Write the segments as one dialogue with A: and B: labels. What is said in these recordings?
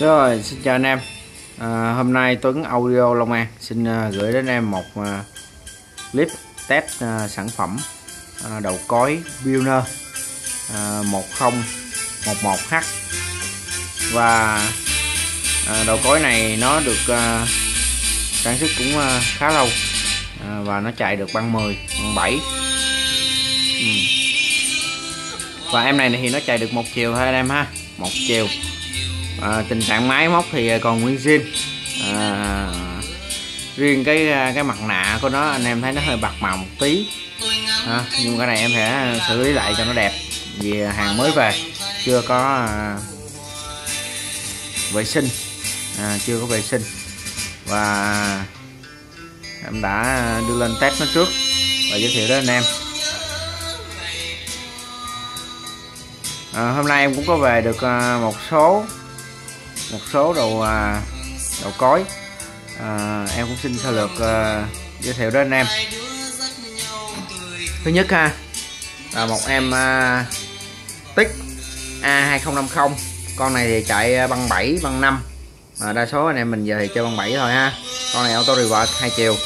A: Rồi, xin chào anh em. À, Hôm nay Tuấn Audio Long An xin uh, gửi đến em một uh, clip test uh, sản phẩm uh, đầu cối Builder uh, 1011H và uh, đầu cối này nó được uh, sản xuất cũng uh, khá lâu. Uh, và nó chạy được băng 10, băng 7 ừ. và em này thì nó chạy được một chiều thôi anh em ha. Một chiều à, tình trạng máy móc thì à, còn nguyên zin. À, riêng cái à, cái mặt nạ của nó anh em thấy nó hơi bạc màu một tí. À, nhưng cái này em sẽ xử lý lại cho nó đẹp. Vì à, hàng mới về chưa có à, vệ sinh. À, chưa có vệ sinh. Và em đã đưa lên test nó trước và giới thiệu đến anh em. À, hôm nay em cũng có về được một số một số đồ à, đồ cối. À, em cũng xin sơ lược à, giới thiệu đến anh em. Thứ nhất ha là một em à, tích A2050 con này thì chạy băng 7 băng 5 à, đa số anh em mình giờ thì chơi băng 7 thôi ha. Con này auto revert hai chiều.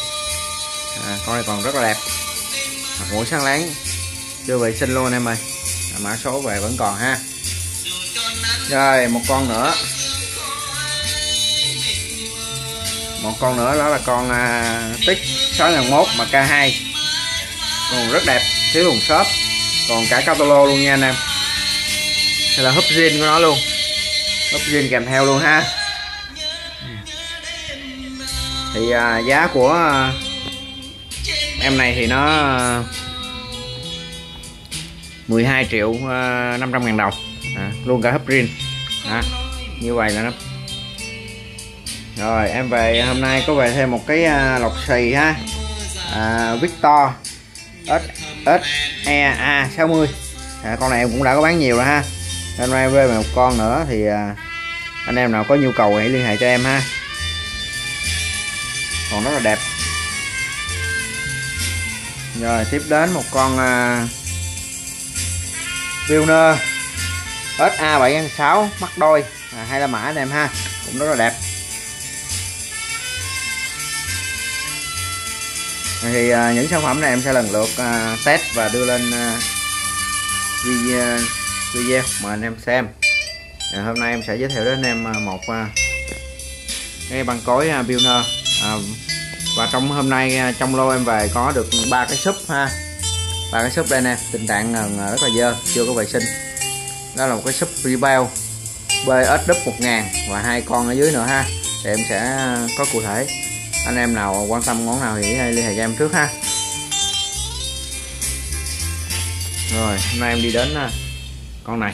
A: À, con này còn rất là đẹp. Mặt mũi sáng láng. Chưa vệ sinh luôn anh em ơi. À, mã số về vẫn còn ha. Rồi một con nữa. Một con nữa đó là con à, tích 6001 mà K2 còn rất đẹp thiếu thùng shop còn cả catalog luôn nha anh em. Đây là húp zin của nó luôn. Húp zin kèm theo luôn ha. Thì à, giá của à, em này thì nó à, 12 triệu à, 500 ngàn đồng. À, luôn cả hấp zin. À, như vậy là nó rồi em về hôm nay có về thêm một cái à, lọc xì ha. À, Victor S S E A 60 à, con này em cũng đã có bán nhiều rồi ha. Hôm nay về một con nữa thì à, anh em nào có nhu cầu hãy liên hệ cho em ha. Còn rất là đẹp. Rồi tiếp đến một con à, Vilner SA706 mắt đôi. À, hay là mã anh em ha cũng rất là đẹp. Thì uh, những sản phẩm này em sẽ lần lượt uh, test và đưa lên à, uh, video, video mà anh em xem. À, hôm nay em sẽ giới thiệu đến anh em một uh, cái băng cối uh, Builder uh, và trong hôm nay uh, trong lô em về có được ba cái súp ha. Ba cái súp đây nè tình trạng uh, rất là dơ chưa có vệ sinh. Đó là một cái súp Rebel BSW 1000 và hai con ở dưới nữa ha. Thì em sẽ có cụ thể anh em nào quan tâm món nào thì hãy liên hệ cho em trước ha. Rồi hôm nay em đi đến à, con này.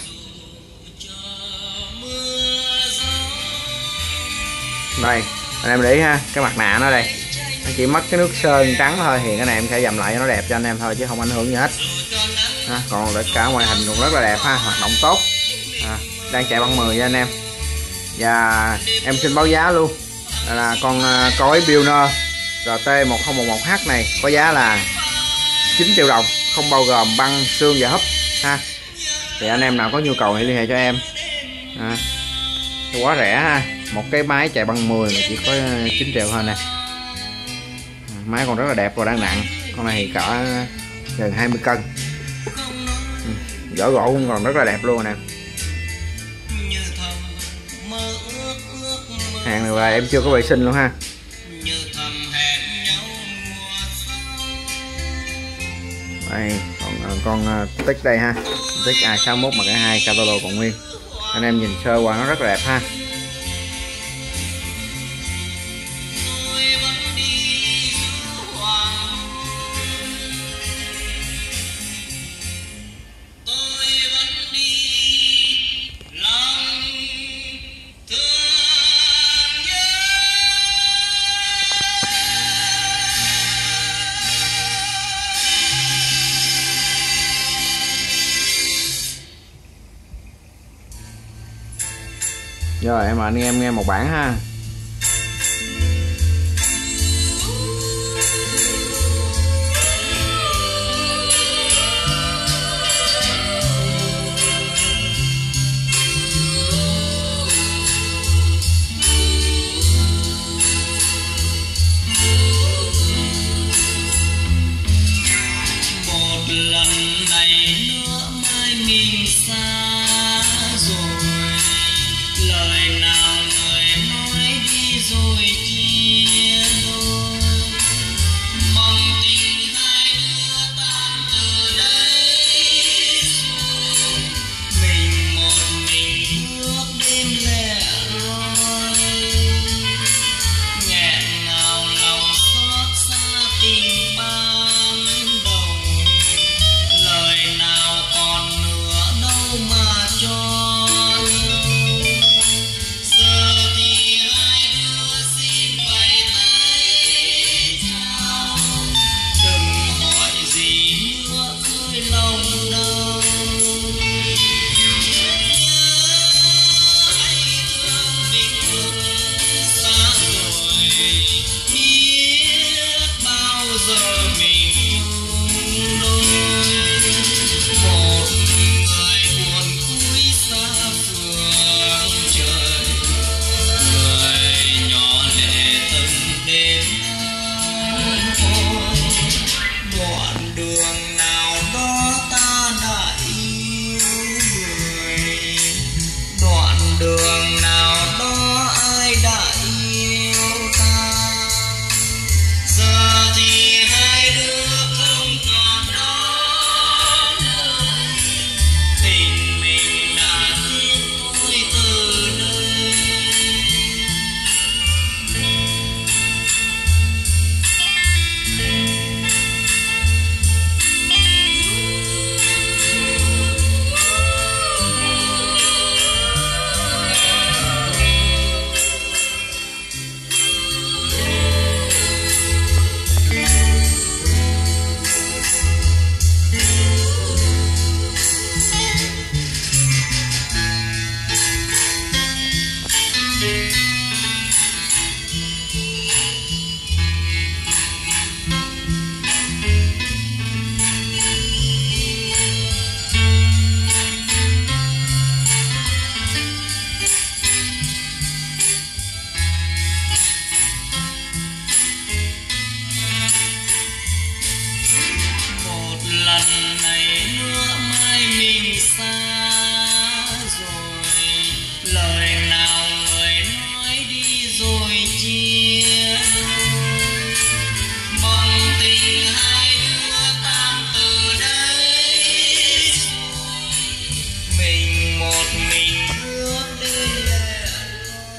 A: Đây anh em để ý ha cái mặt nạ nó đây. Nó chỉ mất cái nước sơn trắng thôi thì cái này em sẽ dầm lại cho nó đẹp cho anh em thôi chứ không ảnh hưởng gì hết. Ha, còn tất cả ngoại hình cũng rất là đẹp ha hoạt động tốt. À, đang chạy băng 10 nha anh em. Và em xin báo giá luôn là con à, cối Builder RT1011H này có giá là 9 triệu đồng không bao gồm băng xương và hấp ha. Thì anh em nào có nhu cầu hãy liên hệ cho em. À, quá rẻ ha. Một cái máy chạy băng 10 mà chỉ có à, 9 triệu thôi nè. À, máy còn rất là đẹp và đang nặng. Con này thì cỡ gần 20 cân. Ừ, vỏ gỗ cũng còn rất là đẹp luôn nè hàng này là em chưa có vệ sinh luôn ha. Đây còn ờ, con ờ, tích đây ha. Tích A61 mà cái hai catalog còn nguyên. Anh em nhìn sơ qua nó rất là đẹp ha rồi em mời anh em nghe một bản ha.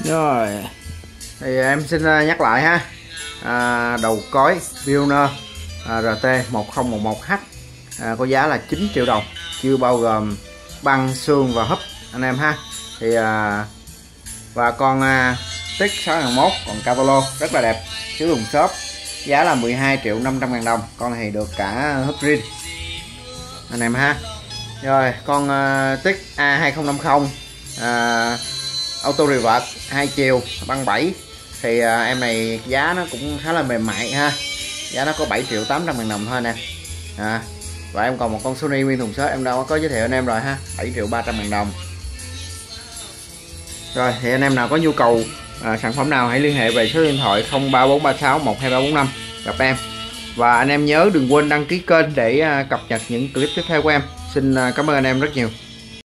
A: Rồi. Thì em xin ờ, nhắc lại ha. À, đầu cối Pioneer à, RT 1011H à, có giá là 9 triệu đồng. Chưa bao gồm băng xương và húp anh em ha. Thì à, và con à, tích 6001 còn catalog rất là đẹp. Chứa dụng shop giá là 12 triệu 500 ngàn đồng. Con này được cả húp rin anh em ha. Rồi con uh, tích A2050 uh, auto reverse hai chiều băng 7 thì uh, em này giá nó cũng khá là mềm mại ha. Giá nó có 7 triệu 800 ngàn đồng thôi nè. À, và em còn một con Sony nguyên thùng xếp em đâu có giới thiệu anh em rồi ha. 7 triệu 300 ngàn đồng. Rồi thì anh em nào có nhu cầu à, sản phẩm nào hãy liên hệ về số điện thoại 03436 12345 gặp em. Và anh em nhớ đừng quên đăng ký kênh để à, cập nhật những clip tiếp theo của em. Xin à, cảm ơn anh em rất nhiều.